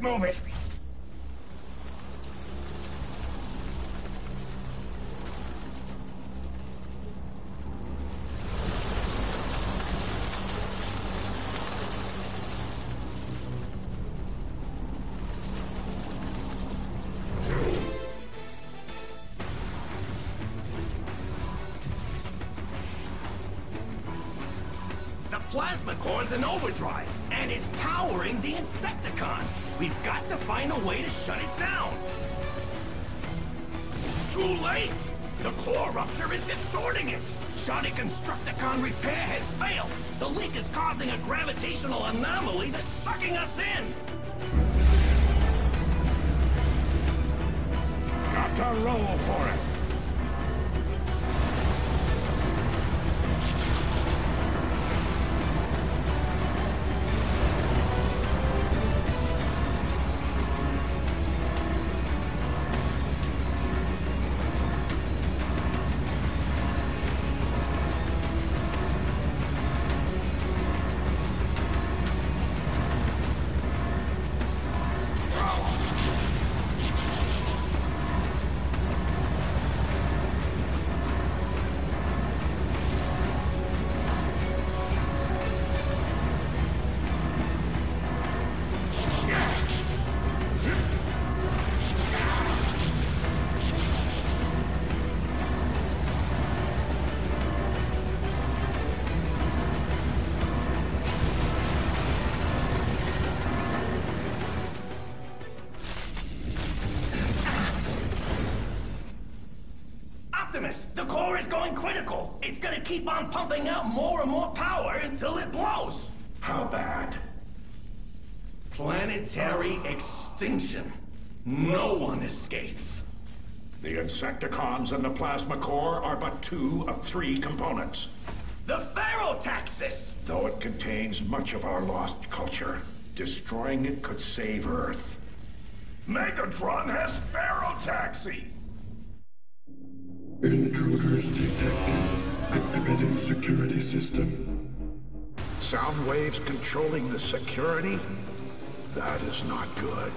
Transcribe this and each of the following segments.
Let's move it. The plasma in overdrive, and it's powering the Insecticons. We've got to find a way to shut it down. Too late! The core rupture is distorting it! Sonic Constructicon repair has failed! The leak is causing a gravitational anomaly that's sucking us in! Got to roll for it. Core is going critical! It's gonna keep on pumping out more and more power until it blows! How bad? Planetary extinction. No one escapes. The Insecticons and the Plasma Core are but two of three components. The Ferrotaxis! Though it contains much of our lost culture, destroying it could save Earth. Megatron has Ferrotaxi! Intruders detected. Activating security system. Soundwave's controlling the security? That is not good.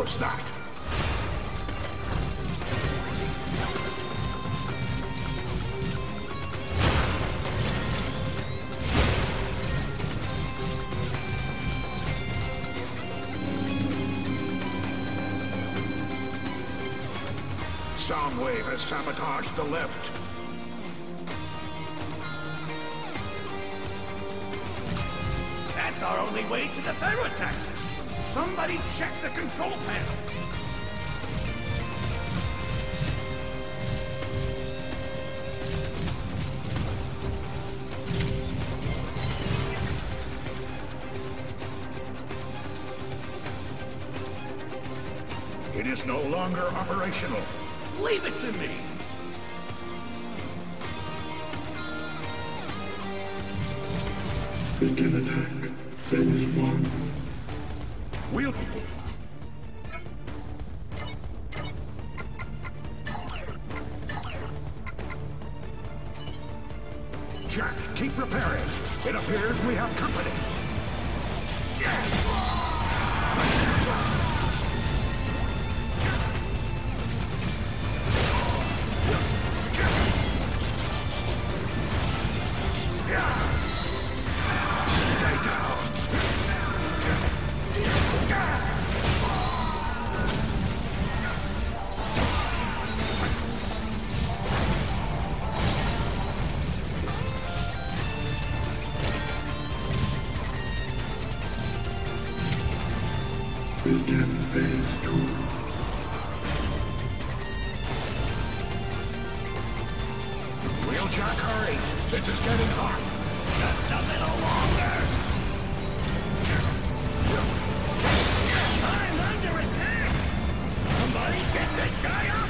Was that? Soundwave has sabotaged the lift. That's our only way to the Ferrotaxis. Somebody check the control panel. It is no longer operational. Leave it to me. Begin attack. Phase 1. We'll... Jack, keep repairing. It appears we have company. Stay Wheeljack, hurry. This is getting hot. Just a little longer. I'm under attack. Somebody get this guy off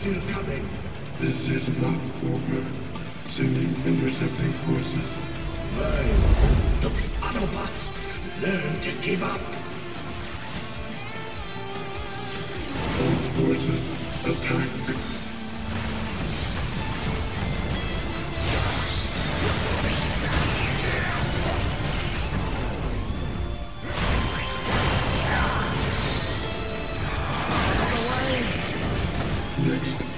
still coming. Knock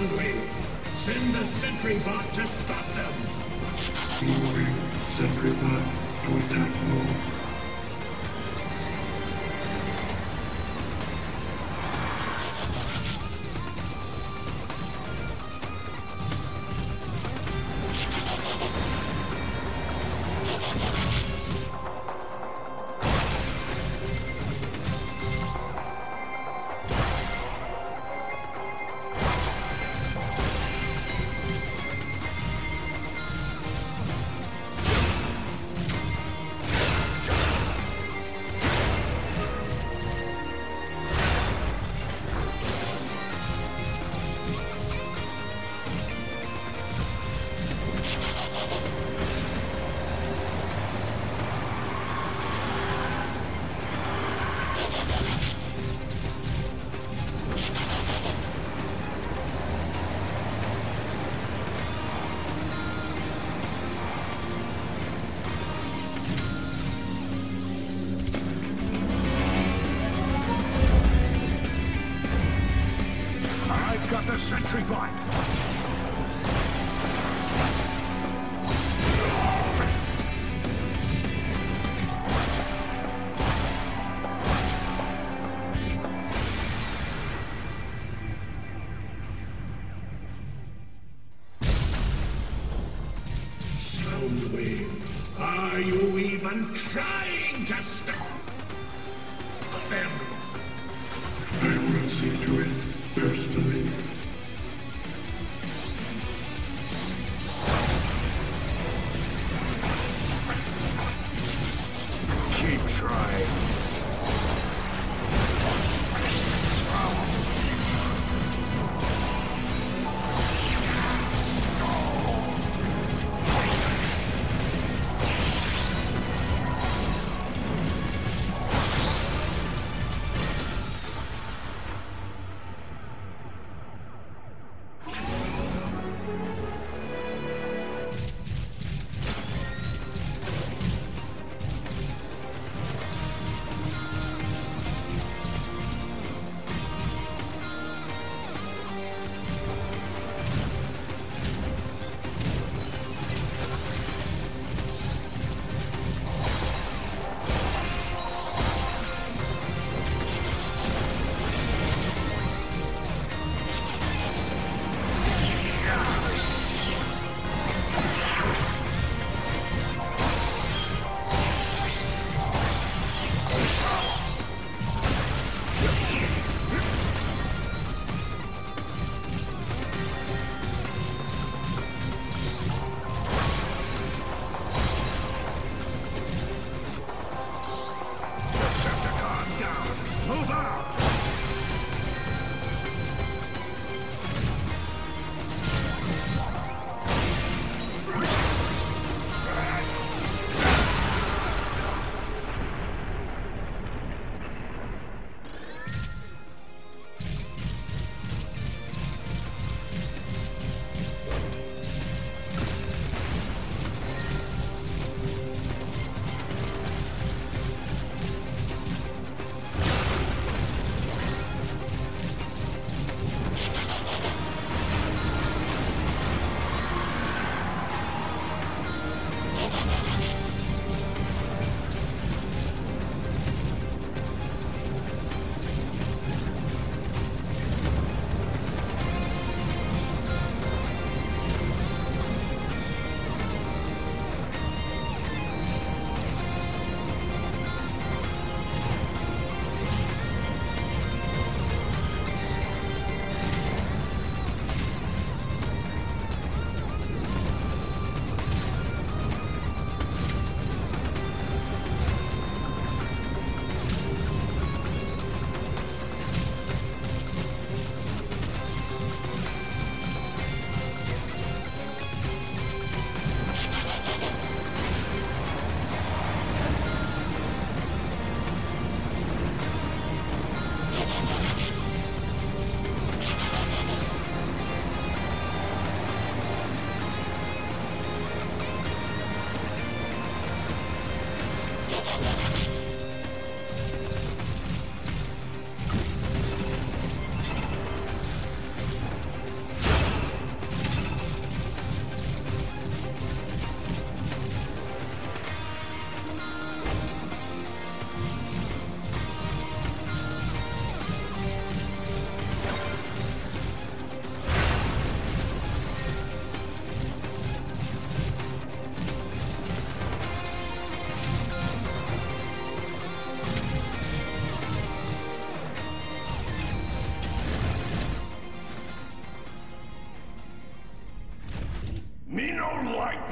Send the sentry bot to stop them. Sentry bot to attack mode. Shut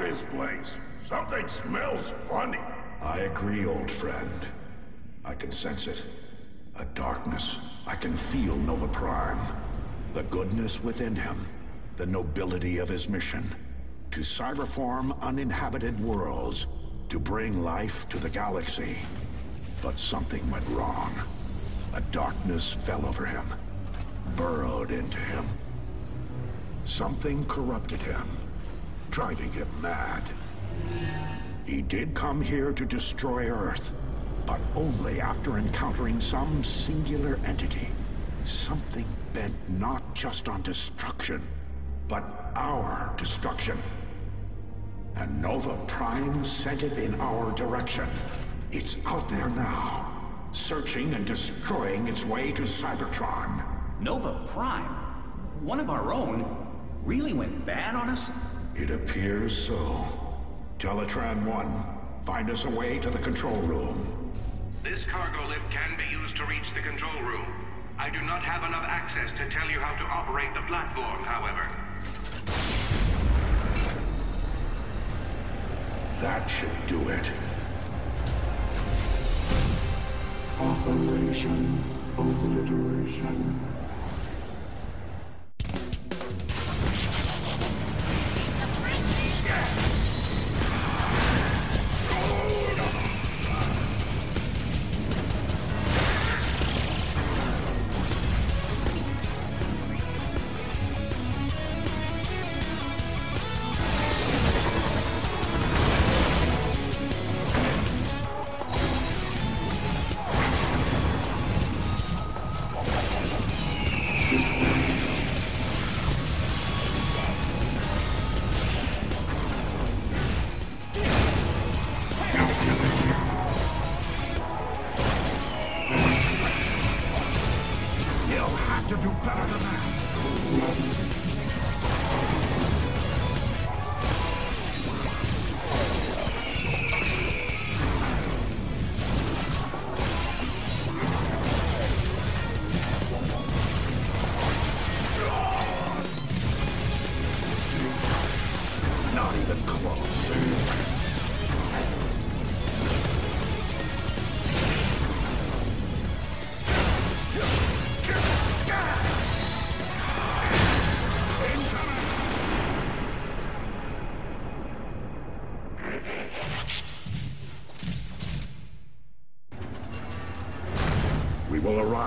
this place. Something smells funny. I agree, old friend. I can sense it. A darkness. I can feel Nova Prime. The goodness within him. The nobility of his mission. To cyberform uninhabited worlds. To bring life to the galaxy. But something went wrong. A darkness fell over him. Burrowed into him. Something corrupted him driving him mad. He did come here to destroy Earth, but only after encountering some singular entity. Something bent not just on destruction, but our destruction. And Nova Prime sent it in our direction. It's out there now, searching and destroying its way to Cybertron. Nova Prime? One of our own? Really went bad on us? It appears so. Teletran 1, find us a way to the control room. This cargo lift can be used to reach the control room. I do not have enough access to tell you how to operate the platform, however. That should do it. Operation Obliteration.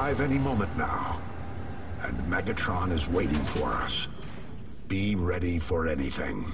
Arrive any moment now. And Megatron is waiting for us. Be ready for anything.